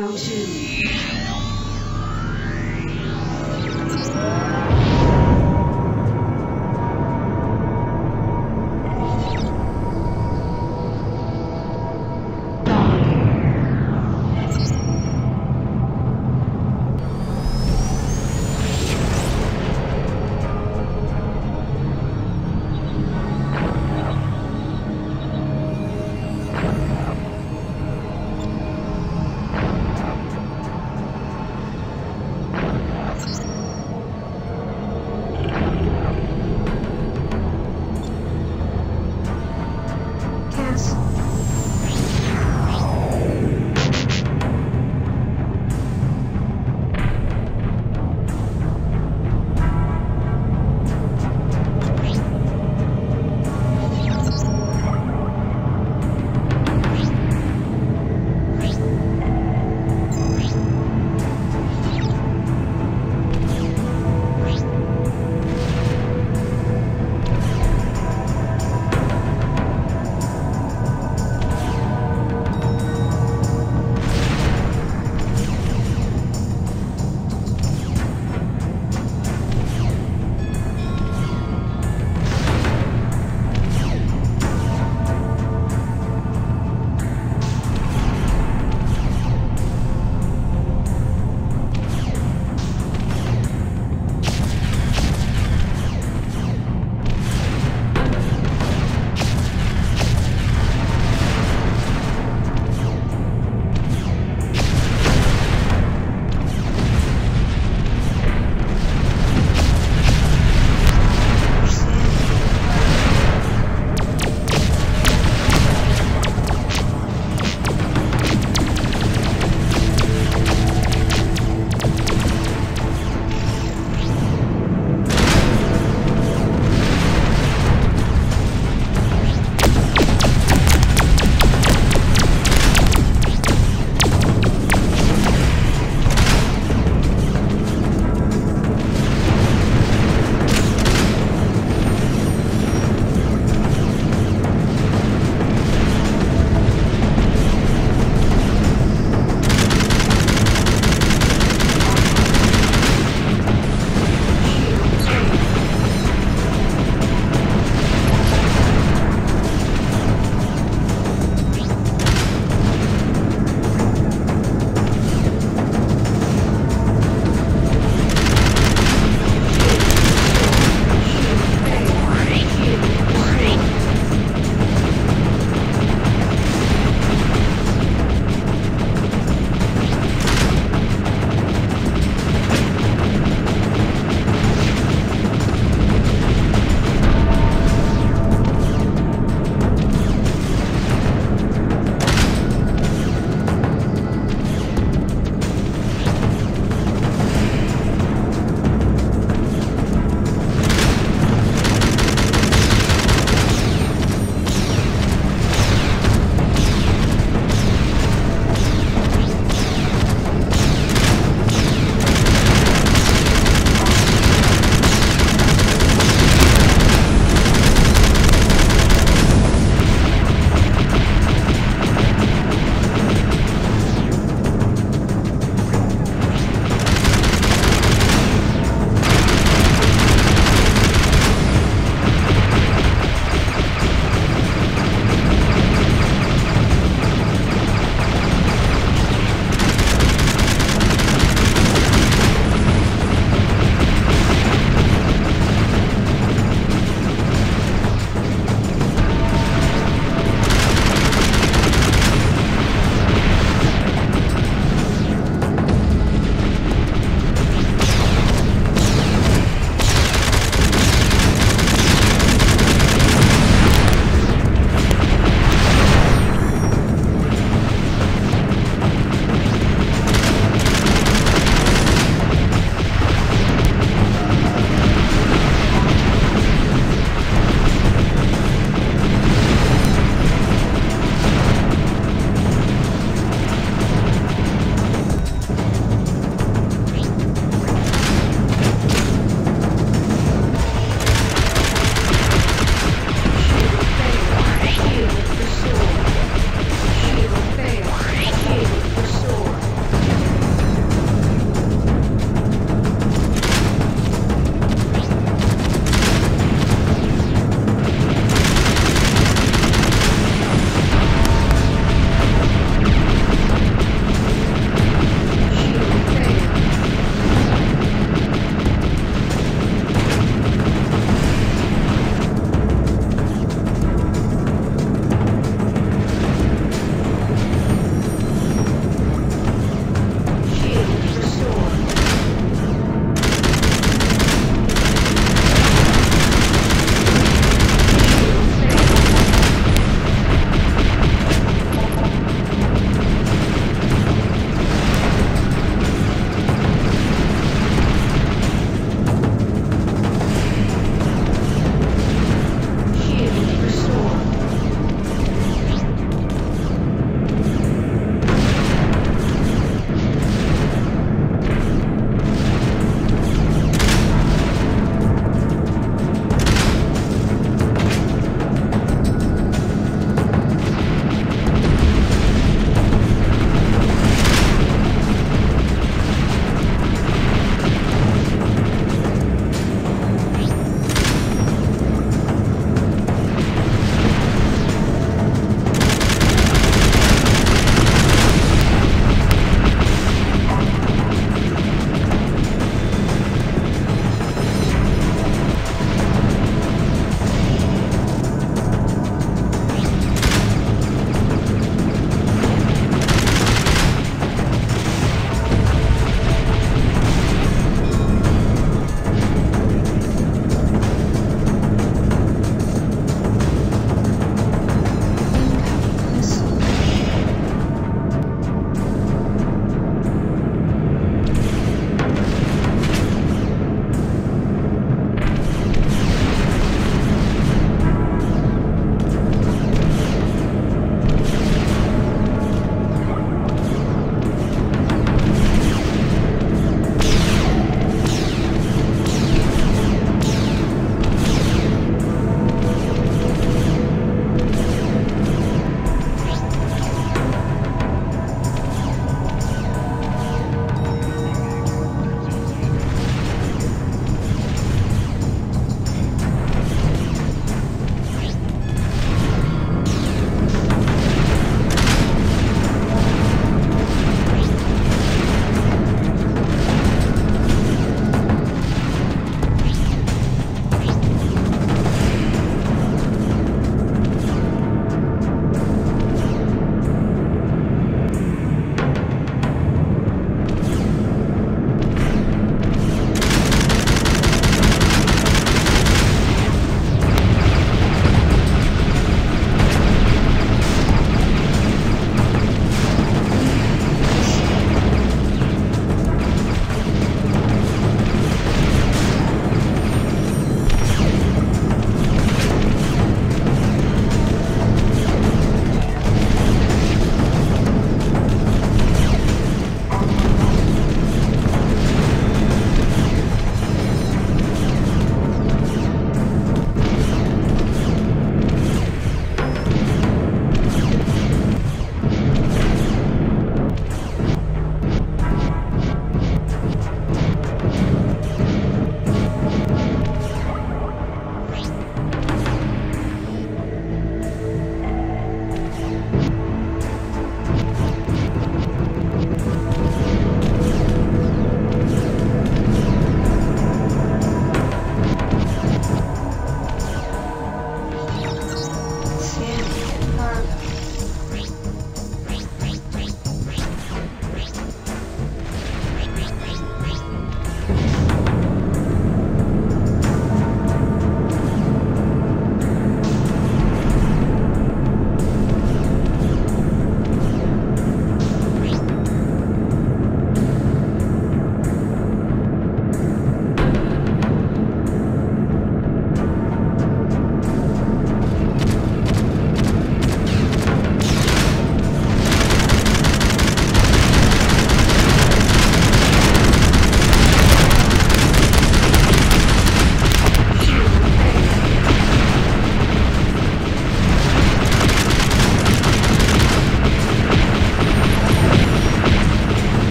How to.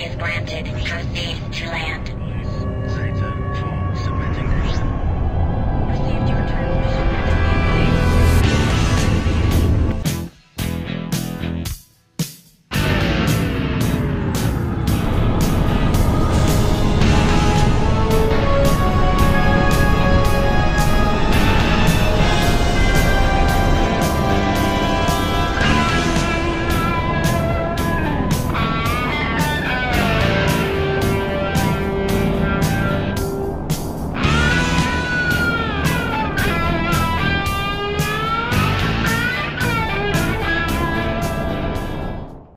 is granted, proceed to land.